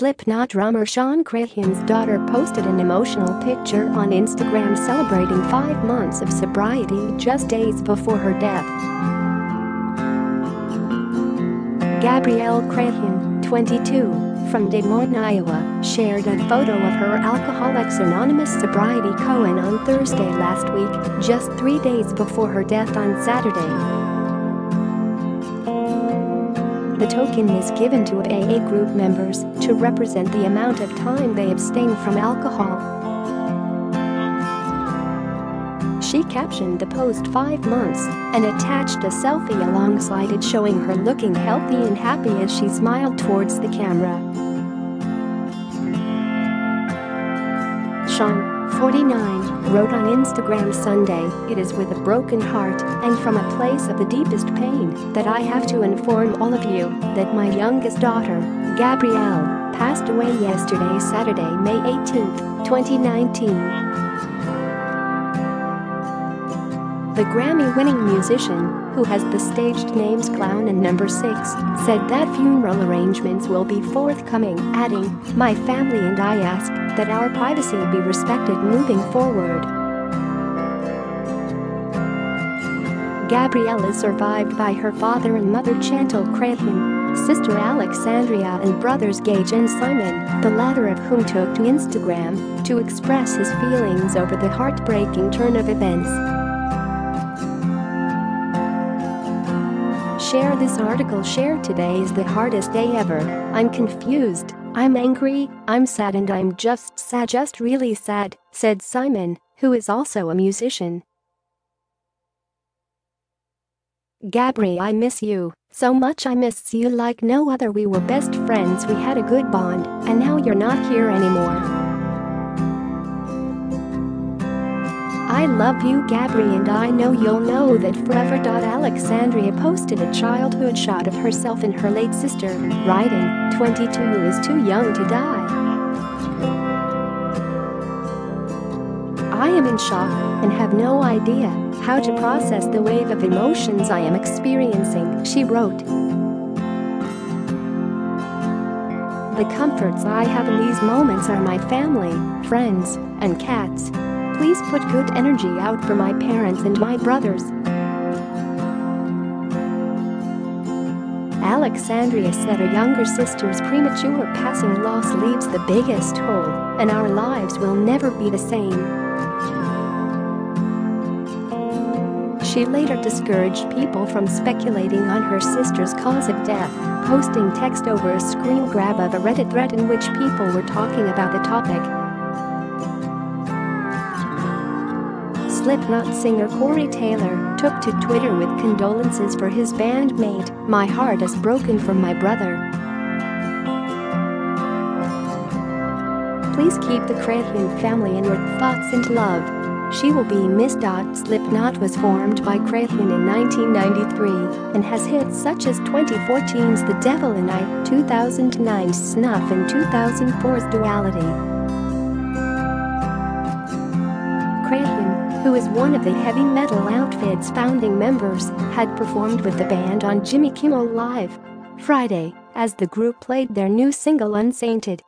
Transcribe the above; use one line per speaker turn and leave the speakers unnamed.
Slipknot drummer Shawn Crahan's daughter posted an emotional picture on Instagram celebrating five months of sobriety just days before her death. Gabrielle Crahan, 22, from Des Moines, Iowa, shared a photo of her Alcoholics Anonymous sobriety coin on Thursday last week, just three days before her death on Saturday. The token is given to AA group members to represent the amount of time they abstain from alcohol. She captioned the post five months and attached a selfie alongside it showing her looking healthy and happy as she smiled towards the camera. Shawn, 49, wrote on Instagram Sunday, It is with a broken heart and from a place of the deepest pain that I have to inform all of you that my youngest daughter, Gabrielle, passed away yesterday Saturday, May 18, 2019. The Grammy-winning musician, who has the staged names Clown and Number 6, said that funeral arrangements will be forthcoming, adding, My family and I ask that our privacy be respected moving forward. Gabrielle is survived by her father and mother Chantel Crahan, sister Alexandria and brothers Gage and Simon, the latter of whom took to Instagram to express his feelings over the heartbreaking turn of events. Share this article Share today is the hardest day ever. I'm confused. I'm angry, I'm sad and I'm just sad just really sad, said Simon, who is also a musician. Gabri I miss you, so much I miss you like no other we were best friends we had a good bond, and now you're not here anymore. I love you Gabri and I know you'll know that forever. Alexandria posted a childhood shot of herself and her late sister, writing, 22 is too young to die. I am in shock and have no idea how to process the wave of emotions I am experiencing, she wrote. The comforts I have in these moments are my family, friends, and cats. Please put good energy out for my parents and my brothers. Alexandria said her younger sister's premature passing loss leaves the biggest hole, and our lives will never be the same. She later discouraged people from speculating on her sister's cause of death, posting text over a screen grab of a Reddit thread in which people were talking about the topic. Slipknot singer Corey Taylor took to Twitter with condolences for his bandmate, My heart is broken for my brother. Please keep the Crahan family in your thoughts and love. She will be missed. Slipknot was formed by Crahan in 1993 and has hits such as 2014's The Devil in I, 2009's Snuff and 2004's Duality. who is one of the heavy metal outfit's founding members, had performed with the band on Jimmy Kimmel Live Friday as the group played their new single Unsainted.